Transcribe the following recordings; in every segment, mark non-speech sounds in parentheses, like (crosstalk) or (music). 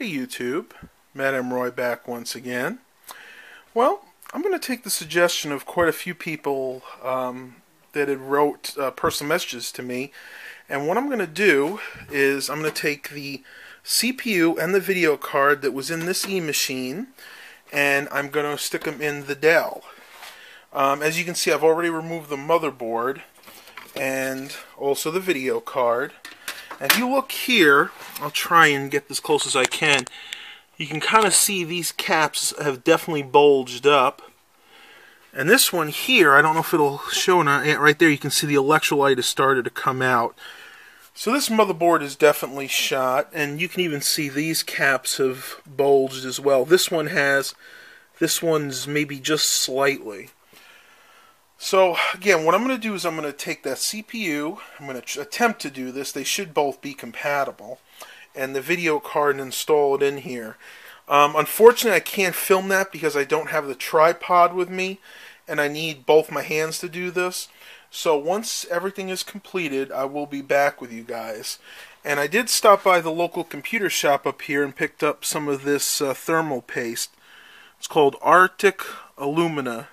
Hey YouTube, Matt M. Roy back once again. Well, I'm going to take the suggestion of quite a few people um, that had wrote uh, personal messages to me, and what I'm going to do is I'm going to take the CPU and the video card that was in this e-machine, and I'm going to stick them in the Dell. Um, as you can see, I've already removed the motherboard and also the video card. If you look here, I'll try and get as close as I can. You can kind of see these caps have definitely bulged up. And this one here, I don't know if it'll show or not. Right there, you can see the electrolyte has started to come out. So this motherboard is definitely shot, and you can even see these caps have bulged as well. This one has, this one's maybe just slightly. So again, what I'm going to do is I'm going to take that CPU, I'm going to attempt to do this, they should both be compatible, and the video card and install it in here. Um, unfortunately, I can't film that because I don't have the tripod with me, and I need both my hands to do this. So once everything is completed, I will be back with you guys. And I did stop by the local computer shop up here and picked up some of this uh, thermal paste. It's called Arctic Alumina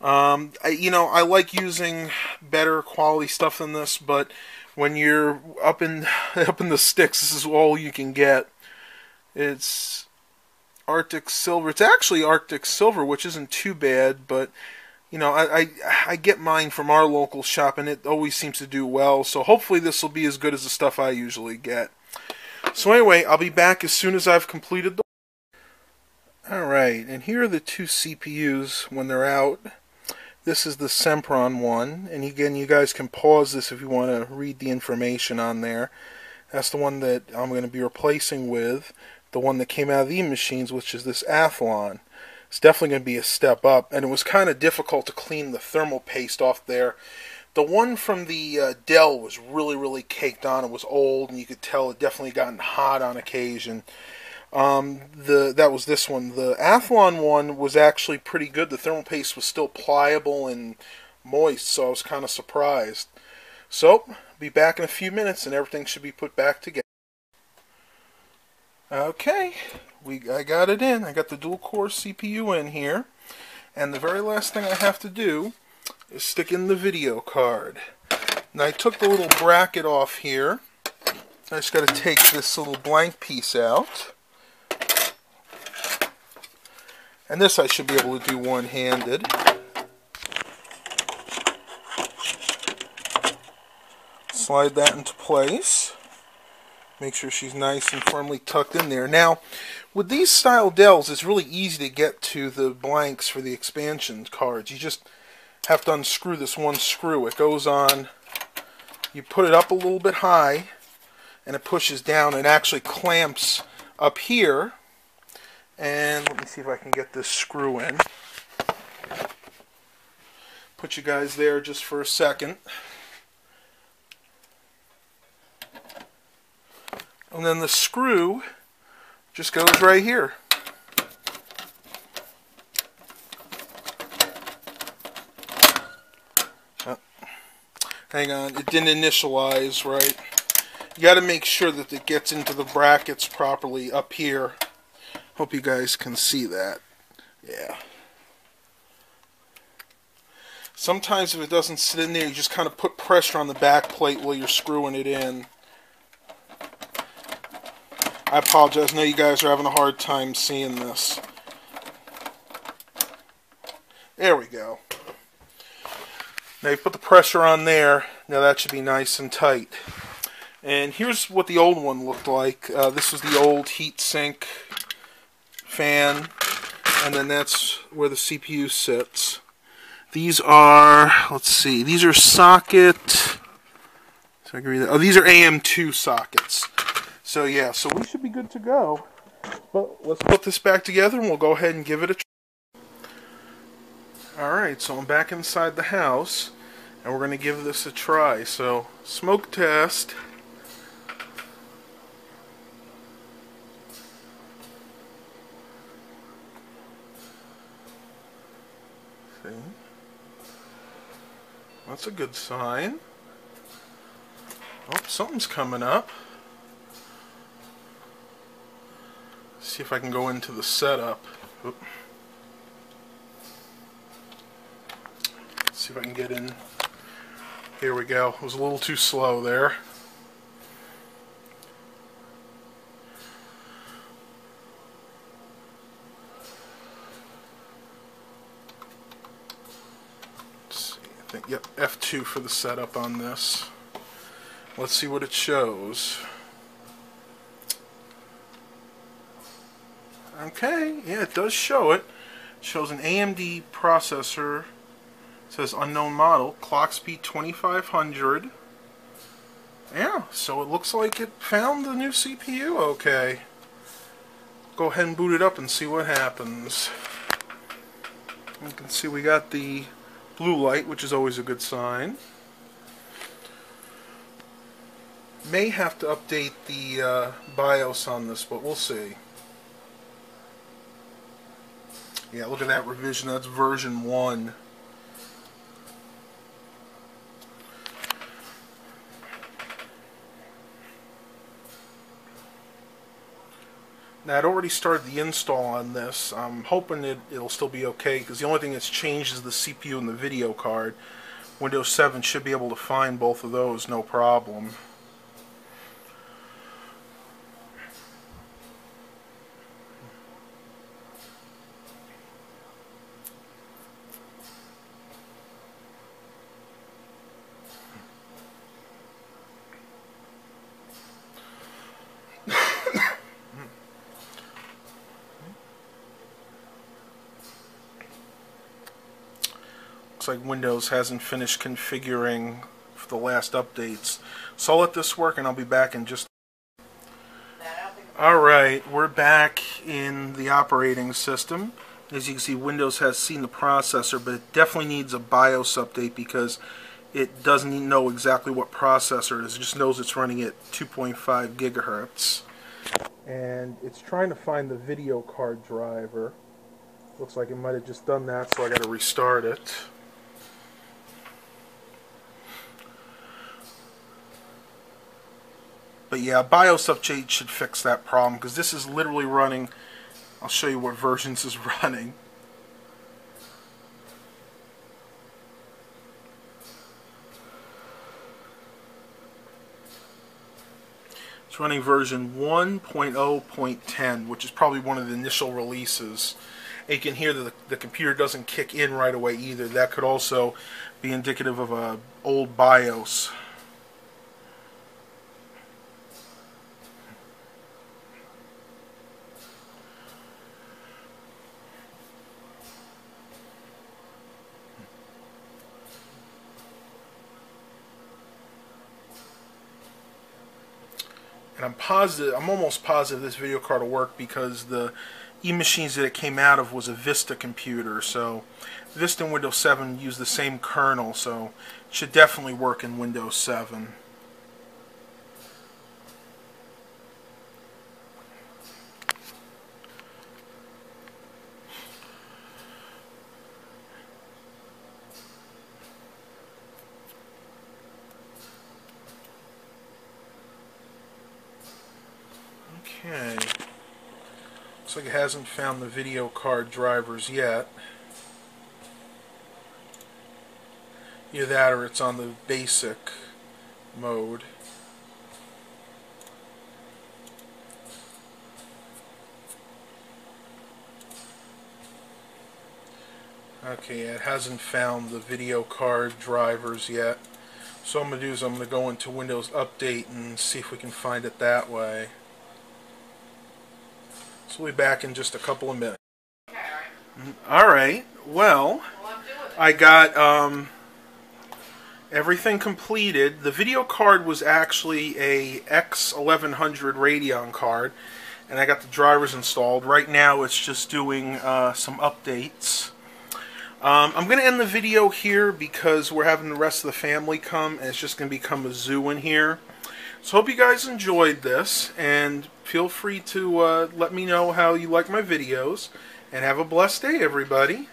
um, I, you know, I like using better quality stuff than this, but when you're up in (laughs) up in the sticks, this is all you can get. It's Arctic silver. It's actually Arctic silver, which isn't too bad, but you know, I, I, I get mine from our local shop, and it always seems to do well. So hopefully this will be as good as the stuff I usually get. So anyway, I'll be back as soon as I've completed the. All right, and here are the two CPUs when they're out. This is the Sempron one, and again, you guys can pause this if you want to read the information on there. That's the one that I'm going to be replacing with the one that came out of the machines, which is this Athlon. It's definitely going to be a step up, and it was kind of difficult to clean the thermal paste off there. The one from the uh, Dell was really, really caked on. It was old, and you could tell it definitely gotten hot on occasion. Um, the that was this one. The Athlon one was actually pretty good. The thermal paste was still pliable and moist, so I was kind of surprised. So, be back in a few minutes, and everything should be put back together. Okay, we I got it in. I got the dual core CPU in here, and the very last thing I have to do is stick in the video card. Now I took the little bracket off here. I just got to take this little blank piece out. And this I should be able to do one-handed. Slide that into place. Make sure she's nice and firmly tucked in there. Now, with these style Dells, it's really easy to get to the blanks for the expansion cards. You just have to unscrew this one screw. It goes on, you put it up a little bit high, and it pushes down and actually clamps up here and let me see if I can get this screw in. Put you guys there just for a second. And then the screw just goes right here. Oh, hang on, it didn't initialize right. You got to make sure that it gets into the brackets properly up here. Hope you guys can see that. Yeah. Sometimes if it doesn't sit in there, you just kind of put pressure on the back plate while you're screwing it in. I apologize. I know you guys are having a hard time seeing this. There we go. Now you put the pressure on there. Now that should be nice and tight. And here's what the old one looked like. Uh, this was the old heat sink fan, and then that's where the CPU sits. These are, let's see, these are socket, so I read that. Oh, these are AM2 sockets. So yeah, so we should be good to go. But let's put this back together and we'll go ahead and give it a try. Alright, so I'm back inside the house and we're going to give this a try. So, smoke test. That's a good sign. Oh, something's coming up. See if I can go into the setup. Oop. See if I can get in. Here we go. It was a little too slow there. I think, yep, F2 for the setup on this. Let's see what it shows. Okay, yeah, it does show it. it shows an AMD processor. It says unknown model, clock speed 2500. Yeah, so it looks like it found the new CPU okay. Go ahead and boot it up and see what happens. You can see we got the blue light, which is always a good sign. May have to update the uh, BIOS on this, but we'll see. Yeah, look at that revision. That's version 1. Now, I'd already started the install on this. I'm hoping it, it'll still be okay because the only thing that's changed is the CPU and the video card. Windows 7 should be able to find both of those, no problem. Looks like Windows hasn't finished configuring for the last updates. So I'll let this work and I'll be back in just Alright, we're back in the operating system. As you can see, Windows has seen the processor, but it definitely needs a BIOS update because it doesn't know exactly what processor it is. It just knows it's running at 2.5 gigahertz. And it's trying to find the video card driver. Looks like it might have just done that, so I got to restart it. But yeah, BIOS update should fix that problem because this is literally running. I'll show you what versions is (laughs) running. It's running version 1.0.10, which is probably one of the initial releases. And you can hear that the, the computer doesn't kick in right away either. That could also be indicative of a old BIOS. And I'm positive, I'm almost positive this video card will work because the e-machines that it came out of was a Vista computer, so Vista and Windows 7 use the same kernel, so it should definitely work in Windows 7. Okay. Looks like it hasn't found the video card drivers yet. Either that or it's on the basic mode. Okay, it hasn't found the video card drivers yet. So I'm going to do is I'm going to go into Windows Update and see if we can find it that way. We'll be back in just a couple of minutes. All right. Well, I got um, everything completed. The video card was actually a X1100 Radeon card, and I got the drivers installed. Right now, it's just doing uh, some updates. Um, I'm going to end the video here because we're having the rest of the family come, and it's just going to become a zoo in here. So hope you guys enjoyed this, and feel free to uh, let me know how you like my videos, and have a blessed day, everybody.